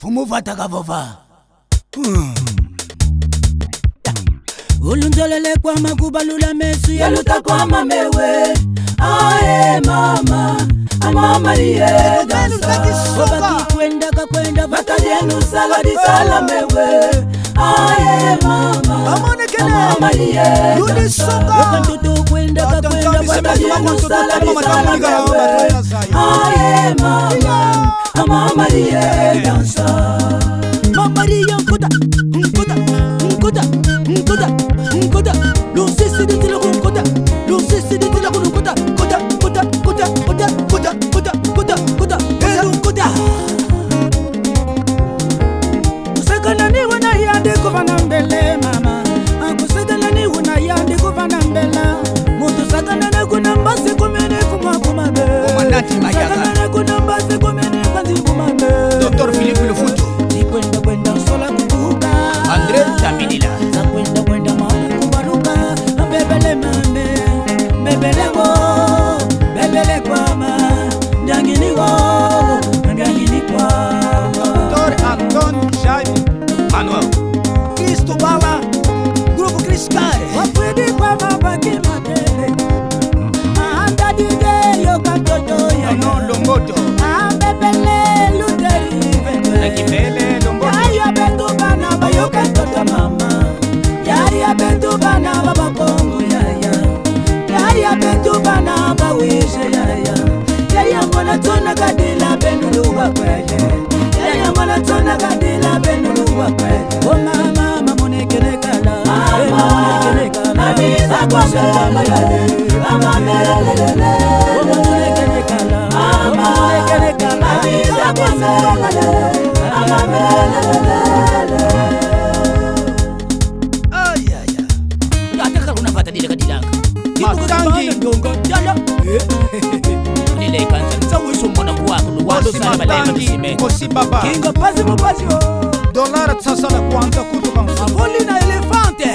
pfumuvata ka vova ulundzelelekwama kuva lulamesu ya lutakwama mewe ae mama amama iyeaakwenda kakwenda vatalienusaladisala mewe ae mamaama iyeaakantutu kwenda kakwenda vatalienusaladisala mewe ae mama Sakana na kuna mbasi kumene kumwa kumabe Kumanati mayaka Kingo, pazi, pazi, oh. dolara tsasala kuanza kutoka mfavoli na elefante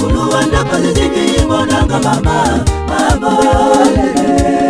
kuluwanda kazizikiimonanga mama mama lele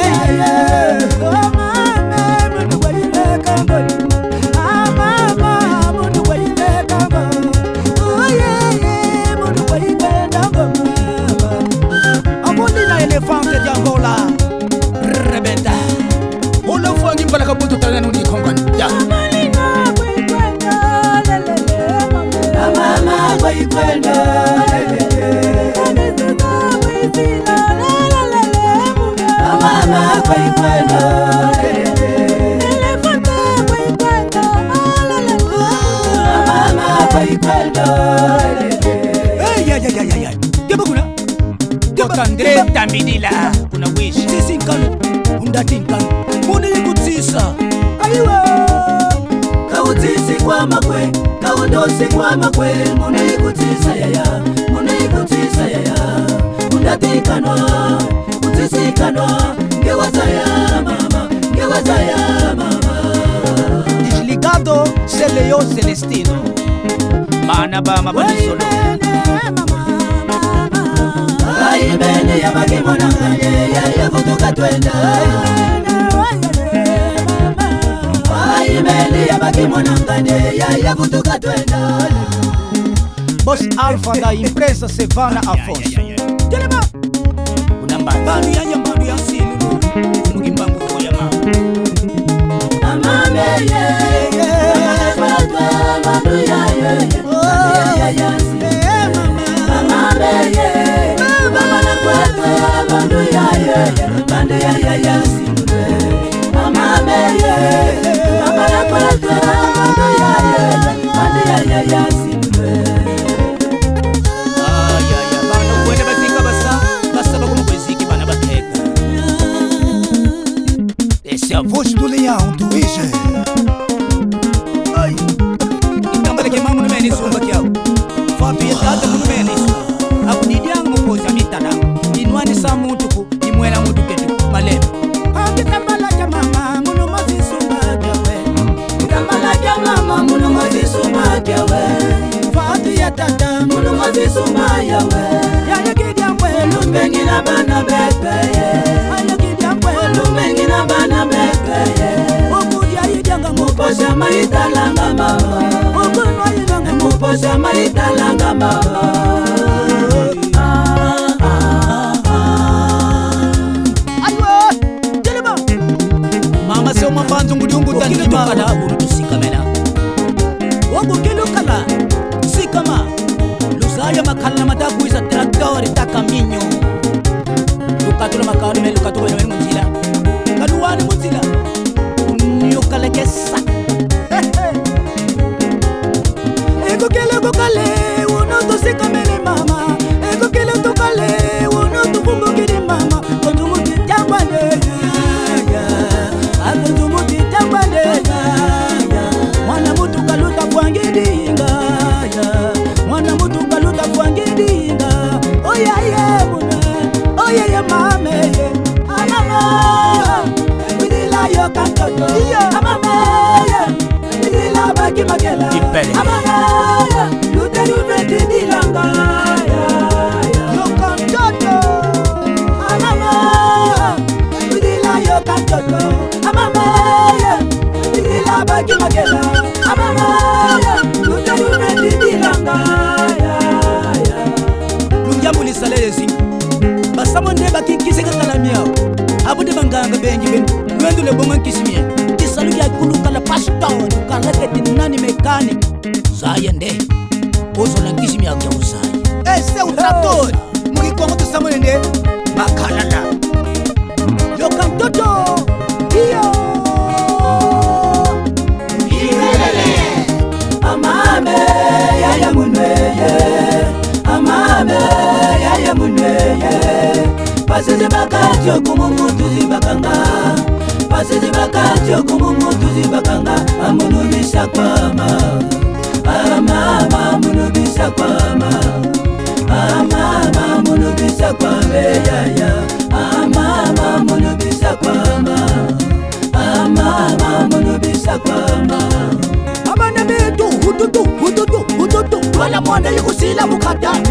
kwamakwe kaondosi kwamakwe munaikutisayaya munaikutisayaya undatikanwa kutisikanwa ngewazaya mama ngewazaya mama dijilikato seleyo celestino mana bama baimene yamakimonanganye yayavutuka twenda Alpha na Impresa Sevana Afonso Telema Unambani ya nyambandu ya sinu ya mama Amame ye ye Mama Mama na ye Bandu ya ya Foste do leão, do malitalanga mama mokono ayebanga moposha malitalanga mama toto amamaya ililabaki makela amamaya lutelunadidilanga lungiabulisale yesi basamo nde bakinkisi kaka na miao abo nde banganga bengi ben lwendule bongo nkisi mie kisalu ya ikulukala pastor kaleketi nani mekani zaya nde ozola nkisi miao kya uzaya ese utratore mulikongo tosamo nende makalala kutoka mtoto iyo ihelele amame yaya munweye amame yaya munweye pasizi bakati okumu mutuzi bakanga pasizi bakati okumu mutuzi bakanga amunubisa kwama amama amunubisa kwama amama amunubisa kwameyaya ngcwane yokusila bukhatane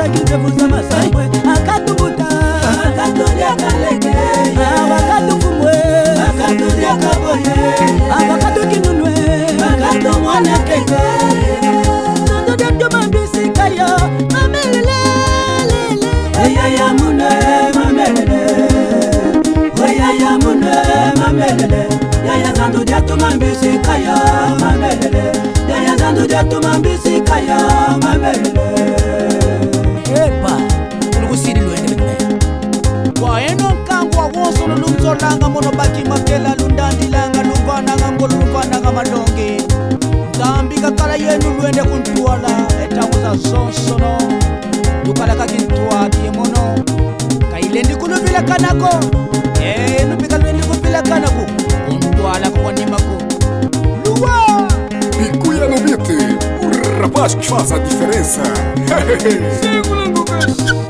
ezalaki devuza masamwe akatubuta akatuliaka leke abakatukumbwe akatuliaka boye abakatukinunwe akatumwana keke ndododomabisika yo mamelelelele eyaya mune mamelele eyaya mune mamelele yaya zandu diatuma mbisika yo mamelele yaya zandu diatuma mbisika yo mamelele wayenokangwa woso lulumtsolanga monobaki matela lundandilanga lufananga ngolo lufananga malonge nzambi kakala yenu lwende kuntwala etangu za zonsono lukalakaki ntwaki mono kayilendi kulubilakanako elubika eh, lwendi kubilakanaku kuntwala kokanimaku luwa bikuya lobiti urapas kfasa diferensa